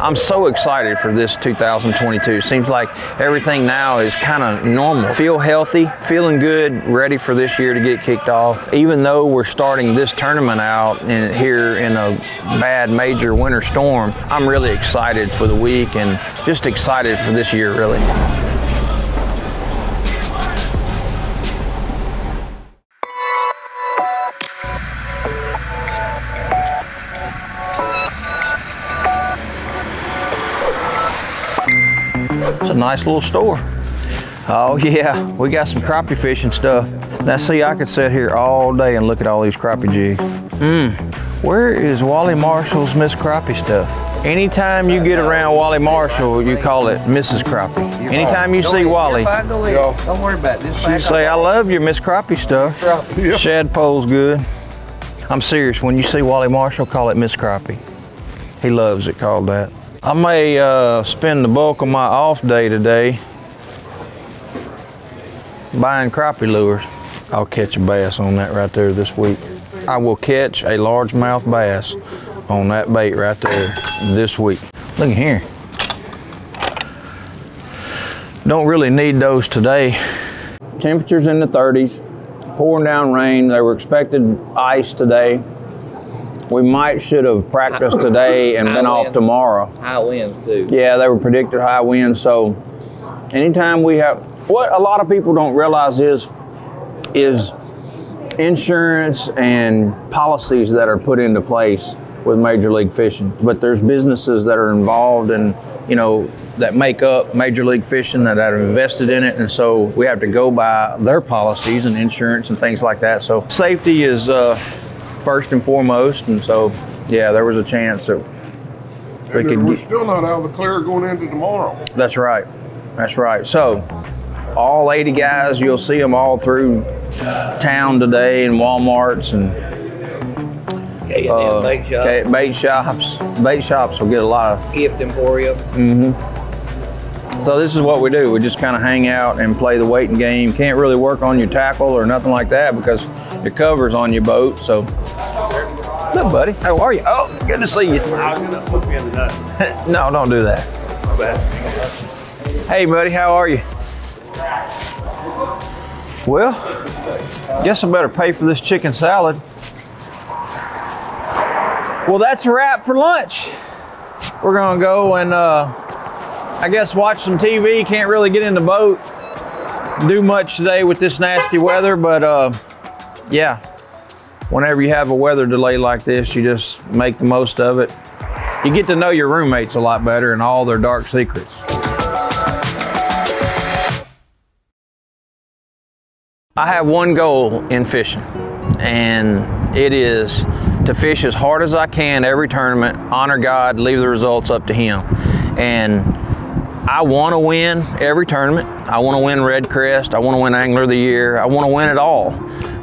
I'm so excited for this 2022. Seems like everything now is kind of normal. Feel healthy, feeling good, ready for this year to get kicked off. Even though we're starting this tournament out in, here in a bad major winter storm, I'm really excited for the week and just excited for this year, really. It's a nice little store. Oh yeah, we got some crappie fishing stuff. Now see, I could sit here all day and look at all these crappie jigs. Mmm, where is Wally Marshall's Miss Crappie stuff? Anytime you get around Wally Marshall, you call it Mrs. Crappie. Anytime you see Wally, Don't worry about it. Just you say, I love your Miss Crappie stuff. Shad pole's good. I'm serious, when you see Wally Marshall, call it Miss Crappie. He loves it called that. I may uh, spend the bulk of my off day today buying crappie lures. I'll catch a bass on that right there this week. I will catch a largemouth bass on that bait right there this week. Look at here. Don't really need those today. Temperatures in the 30s, pouring down rain. They were expected ice today. We might should have practiced today and been off tomorrow. High winds too. Yeah, they were predicted high winds. So anytime we have, what a lot of people don't realize is, is insurance and policies that are put into place with Major League Fishing. But there's businesses that are involved and, you know, that make up Major League Fishing that are invested in it. And so we have to go by their policies and insurance and things like that. So safety is uh, first and foremost. And so, yeah, there was a chance that we could we're get, still not out of the clear going into tomorrow. that's right. That's right. So, all 80 guys, you'll see them all through town today in Walmarts and Okay, and uh, then bait shop, bait shops. Bait shops will get a lot of. gift emporium. Mm-hmm. So this is what we do. We just kind of hang out and play the waiting game. Can't really work on your tackle or nothing like that because your cover's on your boat. So, look, buddy, how are you? Oh, good to see you. I was gonna flip you in the nut. no, don't do that. My bad. Hey, buddy, how are you? Well, guess I better pay for this chicken salad. Well, that's a wrap for lunch. We're gonna go and uh, I guess watch some TV. Can't really get in the boat, do much today with this nasty weather, but uh, yeah, whenever you have a weather delay like this, you just make the most of it. You get to know your roommates a lot better and all their dark secrets. I have one goal in fishing, and it is to fish as hard as I can every tournament, honor God, leave the results up to Him. And I want to win every tournament. I want to win REDCREST. I want to win Angler of the Year. I want to win it all.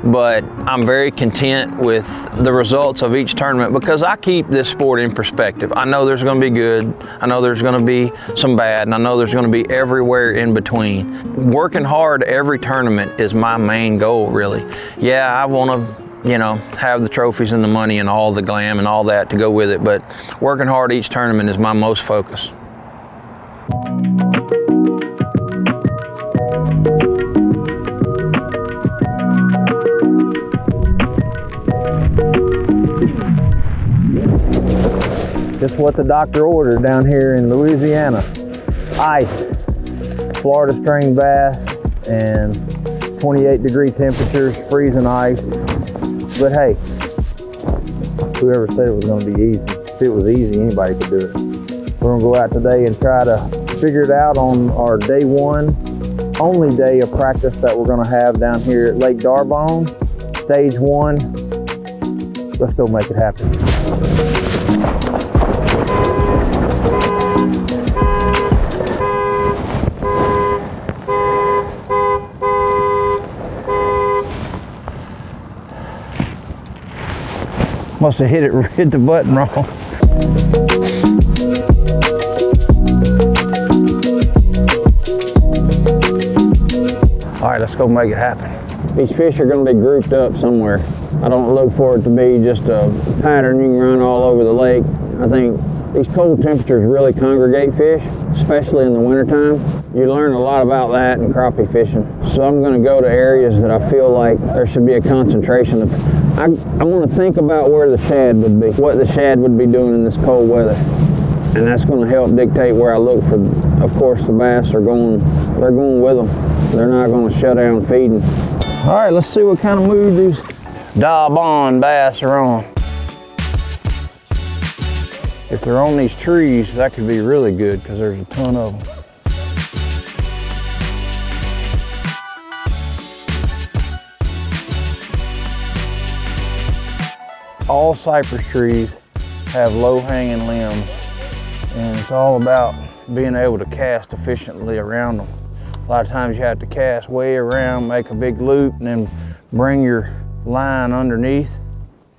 But I'm very content with the results of each tournament because I keep this sport in perspective. I know there's going to be good. I know there's going to be some bad, and I know there's going to be everywhere in between. Working hard every tournament is my main goal, really. Yeah, I want to you know, have the trophies and the money and all the glam and all that to go with it. But working hard each tournament is my most focus. Just what the doctor ordered down here in Louisiana. Ice, Florida strain bass, and 28 degree temperatures, freezing ice. But hey, whoever said it was going to be easy? If it was easy, anybody could do it. We're to go out today and try to figure it out on our day one, only day of practice that we're to have down here at Lake D'Arbonne, stage one. Let's go make it happen. Must have hit it, hit the button wrong. Let's go make it happen. These fish are gonna be grouped up somewhere. I don't look for it to be just a pattern you can run all over the lake. I think These cold temperatures really congregate fish, especially in the wintertime. You learn a lot about that in crappie fishing. So I'm gonna go to areas that I feel like there should be a concentration of. I, I wanna think about where the shad would be, what the shad would be doing in this cold weather. And that's gonna help dictate where I look for, of course, the bass are going, they're going with them. They're not gonna shut down feeding. All right, let's see what kind of mood these D'Arbonne bass are on. If they're on these trees, that could be really good because there's a ton of them. All cypress trees have low hanging limbs and it's all about being able to cast efficiently around them. A lot of times you have to cast way around, make a big loop, and then bring your line underneath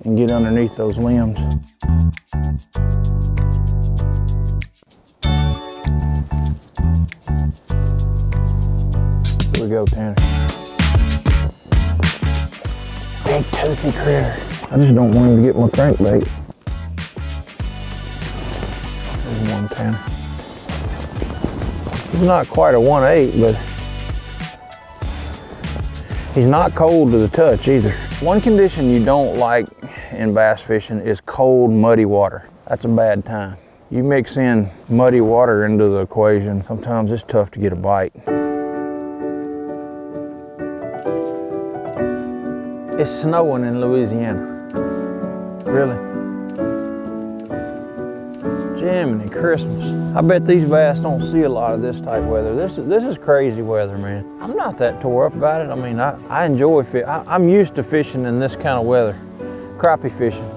and get underneath those limbs. Here we go, Tanner. Big toothy critter. I just don't want him to get my crankbait. Tanner. He's not quite a 1-8, but he's not cold to the touch either. One condition you don't like in bass fishing is cold, muddy water. That's a bad time. You mix in muddy water into the equation, sometimes it's tough to get a bite. It's snowing in Louisiana. Really? Jiminy Christmas. I bet these bass don't see a lot of this type weather. This is this is crazy weather, man. I'm not that tore up about it. I mean, I, I enjoy fish. I'm used to fishing in this kind of weather. Crappie fishing.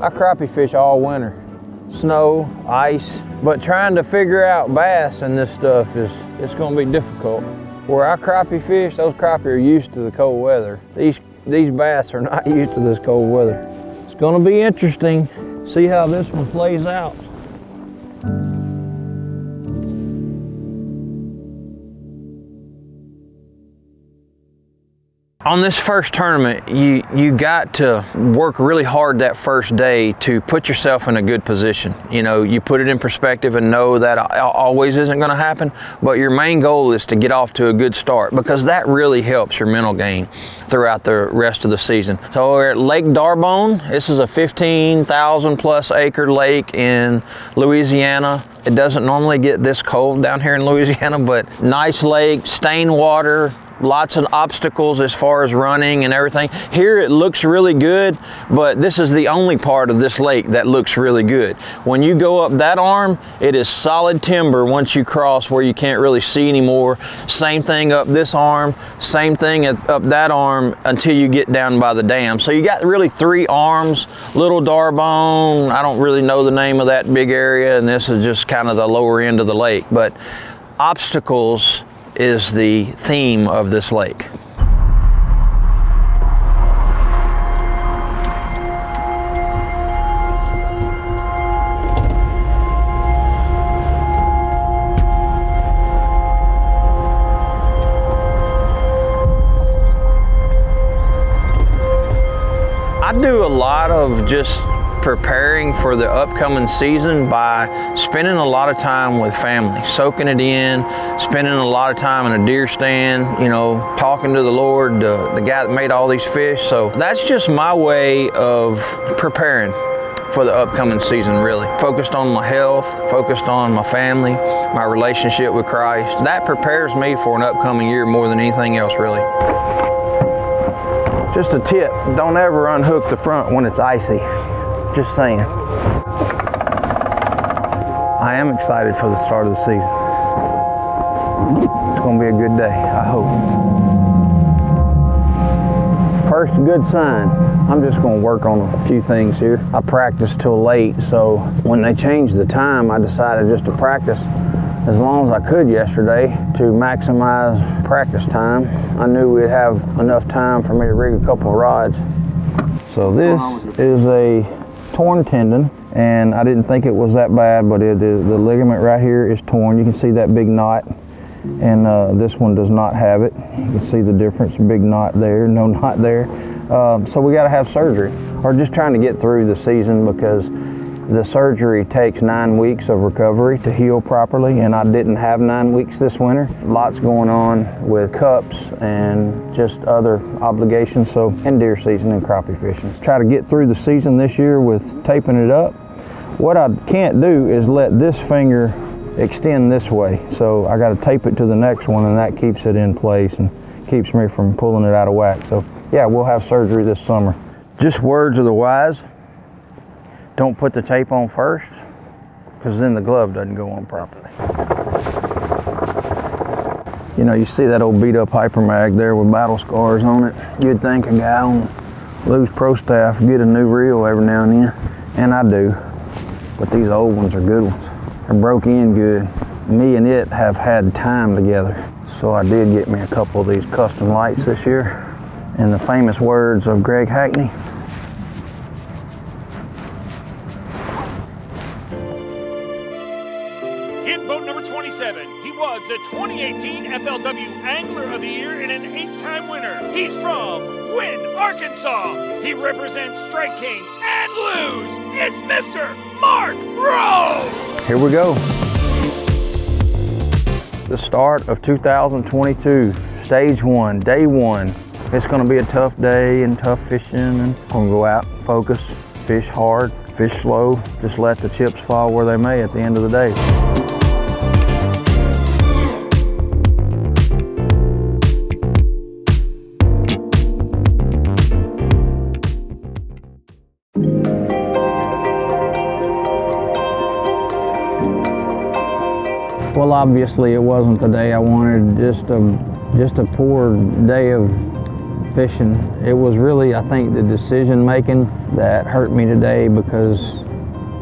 I crappie fish all winter. Snow, ice, but trying to figure out bass and this stuff is it's gonna be difficult. Where I crappie fish, those crappie are used to the cold weather. These these bass are not used to this cold weather. It's gonna be interesting. See how this one plays out. On this first tournament, you you got to work really hard that first day to put yourself in a good position. You know, you put it in perspective and know that always isn't going to happen, but your main goal is to get off to a good start because that really helps your mental game throughout the rest of the season. So we're at Lake D'Arbonne. This is a 15,000 plus acre lake in Louisiana. It doesn't normally get this cold down here in Louisiana, but nice lake, stained water, lots of obstacles as far as running and everything. Here it looks really good, but this is the only part of this lake that looks really good. When you go up that arm, it is solid timber once you cross where you can't really see anymore. Same thing up this arm, same thing up that arm until you get down by the dam. So you got really three arms, Little D'Arbonne, I don't really know the name of that big area, and this is just kind of the lower end of the lake. But obstacles is the theme of this lake. I do a lot of just preparing for the upcoming season by spending a lot of time with family, soaking it in, spending a lot of time in a deer stand, you know, talking to the Lord, the, the guy that made all these fish. So that's just my way of preparing for the upcoming season, really. Focused on my health, focused on my family, my relationship with Christ. That prepares me for an upcoming year more than anything else, really. Just a tip, don't ever unhook the front when it's icy. Just saying. I am excited for the start of the season. It's going to be a good day, I hope. First good sign, I'm just going to work on a few things here. I practiced till late, so when they changed the time, I decided just to practice as long as I could yesterday to maximize practice time. I knew we'd have enough time for me to rig a couple of rods. So this is a torn tendon and I didn't think it was that bad but it is the ligament right here is torn. You can see that big knot and uh, this one does not have it. You can see the difference big knot there no knot there. Um, so we got to have surgery or just trying to get through the season because The surgery takes nine weeks of recovery to heal properly, and I didn't have nine weeks this winter. Lots going on with cups and just other obligations, so, in deer season and crappie fishing. Try to get through the season this year with taping it up. What I can't do is let this finger extend this way, so I got to tape it to the next one, and that keeps it in place and keeps me from pulling it out of whack. So, yeah, we'll have surgery this summer. Just words of the wise don't put the tape on first because then the glove doesn't go on properly. You know, you see that old beat up HyperMag there with battle scars on it. You'd think a guy on Lew's Pro Staff get a new reel every now and then, and I do. But these old ones are good ones. They're broke in good. Me and it have had time together. So I did get me a couple of these Custom Lites this year. In the famous words of Greg Hackney, He's from Wynne, Arkansas. He represents Strike King and Lew's. It's Mr. Mark Rose. Here we go. The start of 2022, stage one, day one. It's gonna be a tough day and tough fishing and I'm gonna go out, focus, fish hard, fish slow, just let the chips fall where they may at the end of the day. Well, obviously, it wasn't the day I wanted. Just a just a poor day of fishing. It was really, I think, the decision making that hurt me today because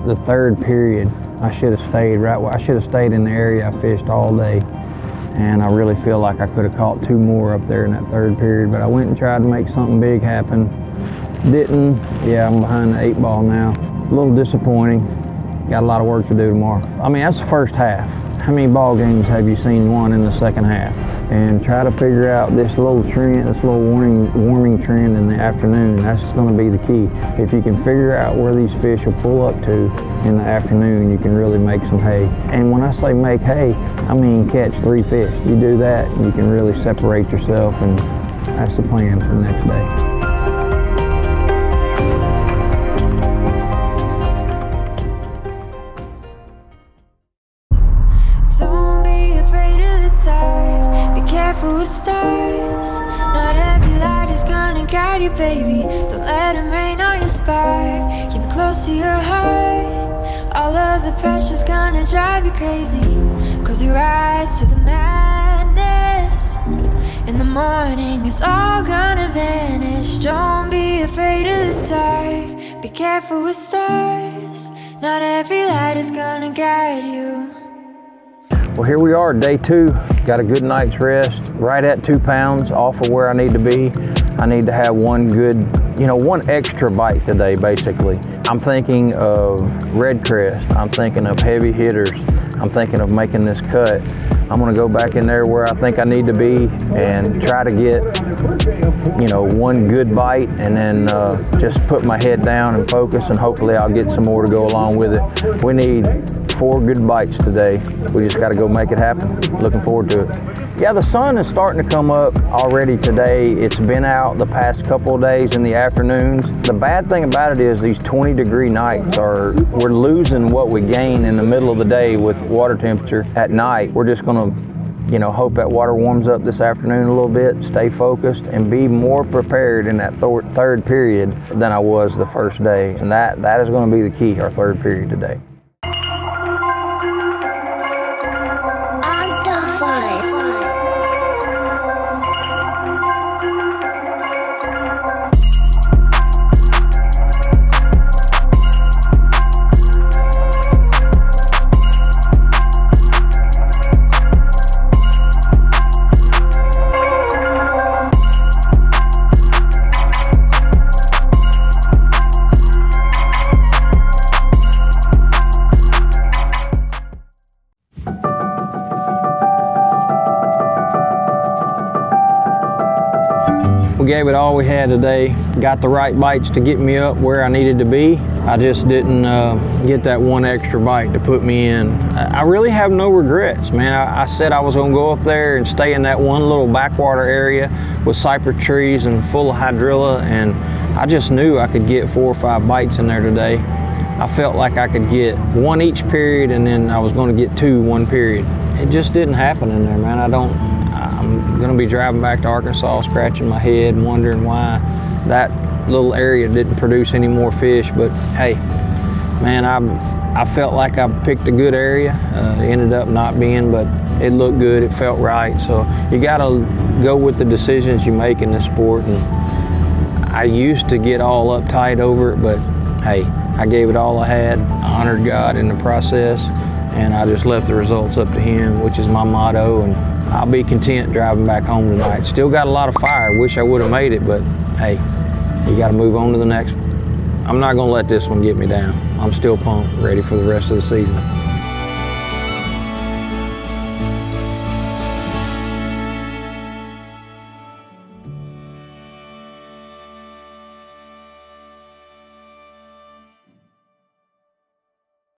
the third period, I should have stayed right. where I should have stayed in the area I fished all day, and I really feel like I could have caught two more up there in that third period. But I went and tried to make something big happen. Didn't. Yeah, I'm behind the eight ball now. A little disappointing. Got a lot of work to do tomorrow. I mean, that's the first half. How many ball games have you seen won in the second half? And try to figure out this little trend, this little warming, warming trend in the afternoon. That's going to be the key. If you can figure out where these fish will pull up to in the afternoon, you can really make some hay. And when I say make hay, I mean catch three fish. You do that, you can really separate yourself, and that's the plan for the next day. Be careful with stars. Not every light is gonna guide you. Well, here we are, day two. Got a good night's rest, right at two pounds off of where I need to be. I need to have one good, you know, one extra bite today, basically. I'm thinking of REDCREST. I'm thinking of heavy hitters. I'm thinking of making this cut. I'm gonna go back in there where I think I need to be and try to get, you know, one good bite and then uh, just put my head down and focus and hopefully I'll get some more to go along with it. We need four good bites today. We just got to go make it happen. Looking forward to it. Yeah, the sun is starting to come up already today. It's been out the past couple of days in the afternoons. The bad thing about it is these 20 degree nights are, we're losing what we gain in the middle of the day with water temperature at night. We're just going to you know, hope that water warms up this afternoon a little bit, stay focused, and be more prepared in that th third period than I was the first day. And that, that is going to be the key, our third period today. Gave it all we had today. Got the right bites to get me up where I needed to be. I just didn't uh, get that one extra bite to put me in. I really have no regrets, man. I, I said I was gonna go up there and stay in that one little backwater area with cypress trees and full of hydrilla, and I just knew I could get four or five bites in there today. I felt like I could get one each period, and then I was gonna get two one period. It just didn't happen in there, man. I don't, I'm gonna be driving back to Arkansas, scratching my head, and wondering why that little area didn't produce any more fish. But hey, man, I I felt like I picked a good area. Uh, ended up not being, but it looked good. It felt right. So you got to go with the decisions you make in this sport. And I used to get all uptight over it, but hey, I gave it all I had. I honored God in the process, and I just left the results up to Him, which is my motto. And I'll be content driving back home tonight. Still got a lot of fire. Wish I would have made it, but hey, you got to move on to the next one. I'm not going to let this one get me down. I'm still pumped, ready for the rest of the season.